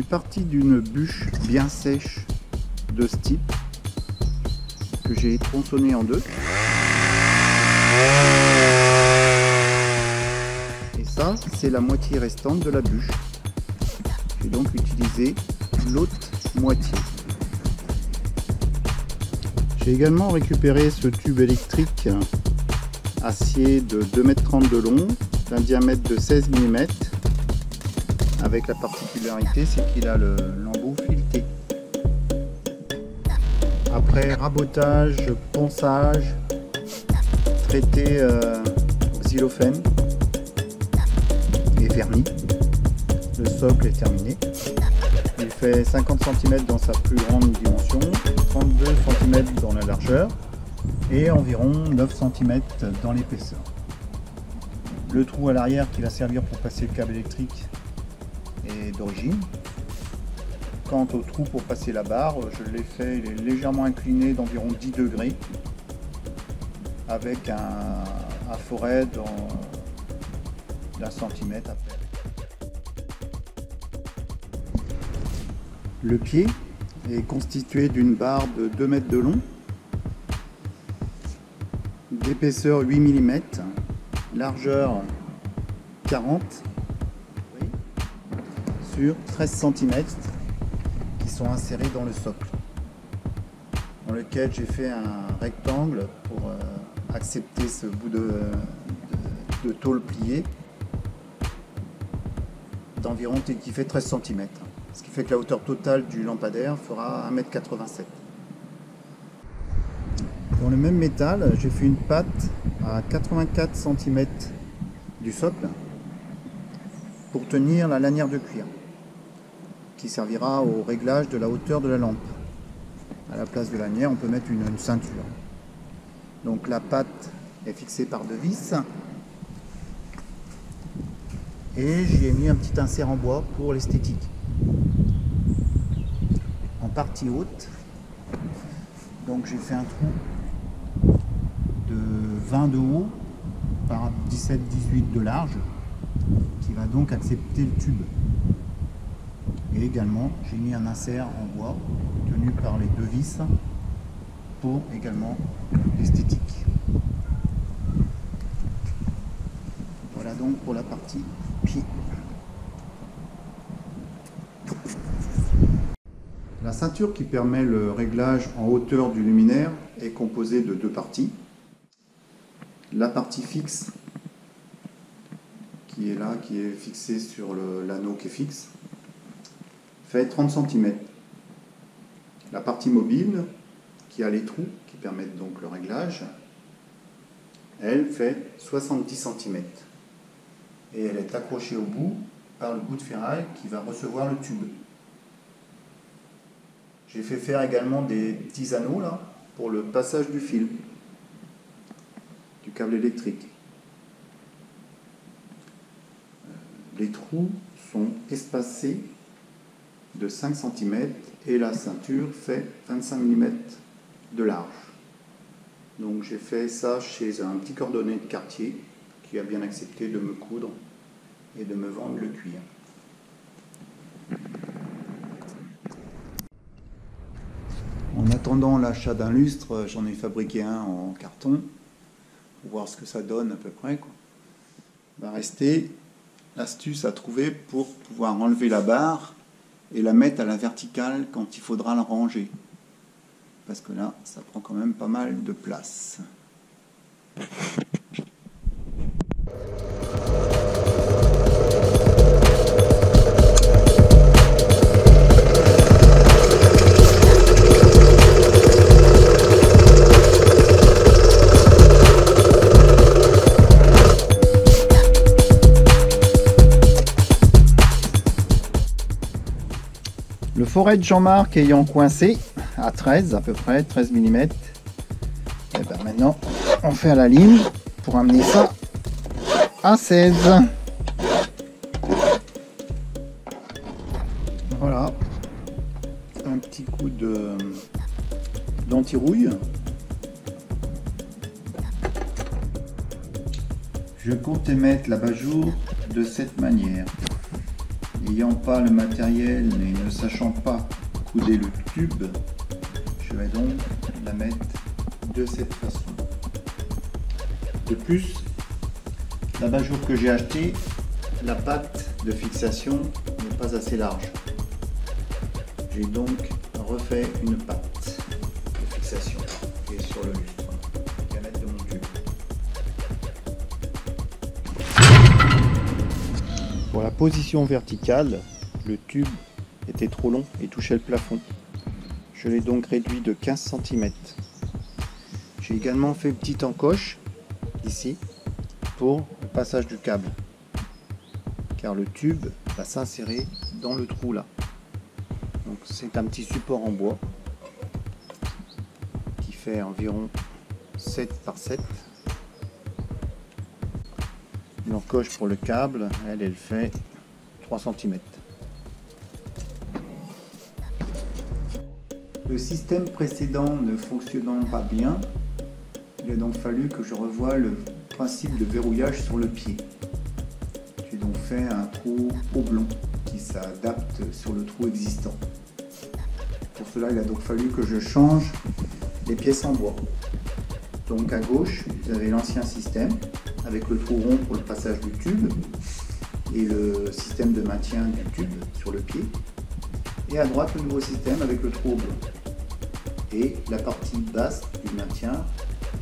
suis parti d'une bûche bien sèche de ce type que j'ai tronçonnée en deux. Et ça, c'est la moitié restante de la bûche. J'ai donc utilisé l'autre moitié. J'ai également récupéré ce tube électrique acier de 2,30 m de long, d'un diamètre de 16 mm, avec la particularité c'est qu'il a l'embout fileté. Après rabotage, ponçage, traité euh, xylophène et vernis, le socle est terminé. Il fait 50 cm dans sa plus grande dimension, 32 cm dans la largeur et environ 9 cm dans l'épaisseur. Le trou à l'arrière qui va servir pour passer le câble électrique est d'origine. Quant au trou pour passer la barre, je l'ai fait, il est légèrement incliné d'environ 10 degrés avec un, forêt d'un centimètre à Le pied est constitué d'une barre de 2 mètres de long, d'épaisseur 8 mm, largeur 40 sur 13 cm qui sont insérés dans le socle dans lequel j'ai fait un rectangle pour euh, accepter ce bout de, de tôle pliée d'environ qui fait 13 cm ce qui fait que la hauteur totale du lampadaire fera 1m87 dans le même métal j'ai fait une patte à 84 cm du socle pour tenir la lanière de cuir qui servira au réglage de la hauteur de la lampe. À la place de lanière, on peut mettre une, ceinture. Donc la patte est fixée par deux vis et j'y ai mis un petit insert en bois pour l'esthétique. En partie haute, donc j'ai fait un trou de 20 de haut par 17-18 de large qui va donc accepter le tube. Et également, j'ai mis un insert en bois tenu par les deux vis pour également l'esthétique. Voilà donc pour la partie pied. La ceinture qui permet le réglage en hauteur du luminaire est composée de deux parties. La partie fixe qui est là, qui est fixée sur l'anneau qui est fixe, fait 30 cm. La partie mobile, qui a les trous, qui permettent donc le réglage, elle fait 70 cm. Et elle est accrochée au bout par le bout de ferraille qui va recevoir le tube. J'ai fait faire également des petits anneaux pour le passage du fil, du câble électrique. Les trous sont espacés de 5 cm et la ceinture fait 25 mm de large. Donc j'ai fait ça chez un petit cordonnier de quartier qui a bien accepté de me coudre et de me vendre le cuir. En attendant l'achat d'un lustre, j'en ai fabriqué un en carton pour voir ce que ça donne à peu près. Quoi. Va rester l'astuce à trouver pour pouvoir enlever la barre et la mettre à la verticale quand il faudra la ranger. Parce que là, ça prend quand même pas mal de place. Forêt de Jean-Marc ayant coincé à 13 à peu près, 13 mm. Et ben maintenant, on fait à la ligne pour amener ça à 16. Voilà. Un petit coup de d'anti-rouille. Je compte émettre la jour de cette manière. N'ayant pas le matériel et ne sachant pas couder le tube, je vais donc la mettre de cette façon. De plus, l'abat-jour que j'ai acheté, la patte de fixation n'est pas assez large. J'ai donc refait une patte de fixation qui est sur le. Pour la position verticale, le tube était trop long et touchait le plafond. Je l'ai donc réduit de 15 cm. J'ai également fait une petite encoche ici pour le passage du câble car le tube va s'insérer dans le trou là. C'est un petit support en bois qui fait environ 7 par 7. L'encoche pour le câble, elle, elle fait 3 cm. Le système précédent ne fonctionnant pas bien, il a donc fallu que je revoie le principe de verrouillage sur le pied fait un trou oblong qui s'adapte sur le trou existant. Pour cela, il a donc fallu que je change les pièces en bois. Donc à gauche, vous avez l'ancien système avec le trou rond pour le passage du tube et le système de maintien du tube sur le pied. Et à droite, le nouveau système avec le trou oblong. Et la partie basse du maintien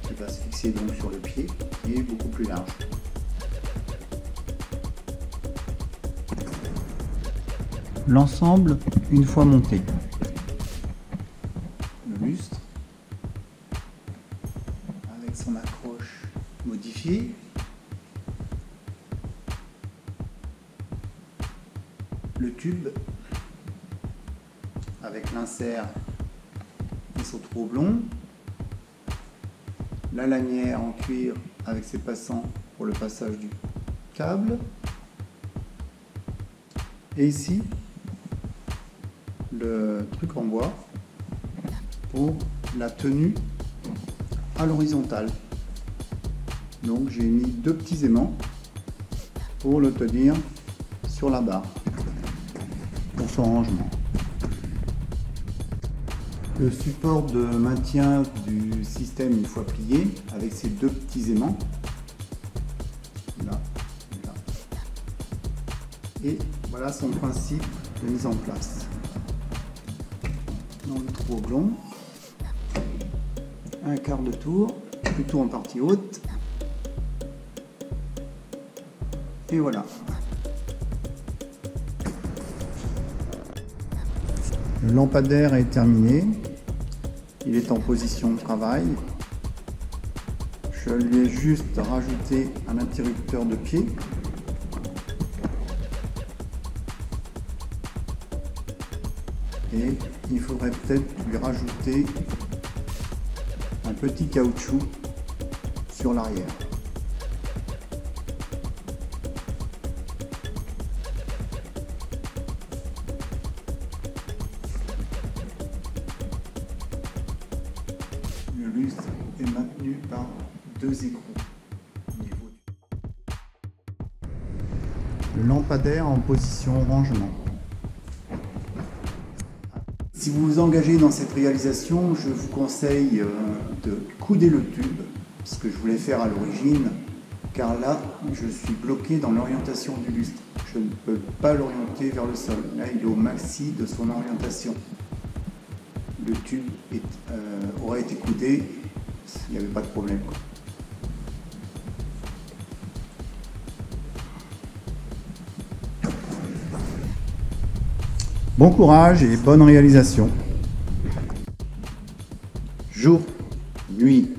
qui va se fixer donc sur le pied qui est beaucoup plus large. l'ensemble une fois monté. Avec l'insert et son trou oblong. La lanière en cuir avec ses passants pour le passage du câble. Et ici, le truc en bois pour la tenue à l'horizontale. Donc j'ai mis deux petits aimants pour le tenir sur la barre pour son rangement. Le support de maintien du système une fois plié avec ces deux petits aimants. Là, là. Et voilà son principe de mise en place dans le trou oblong. Un quart de tour, plutôt en partie haute. Et voilà. Le lampadaire est terminé. Il est en position de travail. Je lui ai juste rajouté un interrupteur de pied et il faudrait peut-être lui rajouter un petit caoutchouc sur l'arrière. Par deux écrous. Lampadaire en position rangement. Si vous vous engagez dans cette réalisation, je vous conseille euh, de couder le tube, ce que je voulais faire à l'origine, car là, je suis bloqué dans l'orientation du lustre. Je ne peux pas l'orienter vers le sol. Là, il est au maxi de son orientation. Le tube euh, aurait été coudé, il n'y avait pas de problème. Bon courage et bonne réalisation. Jour, nuit.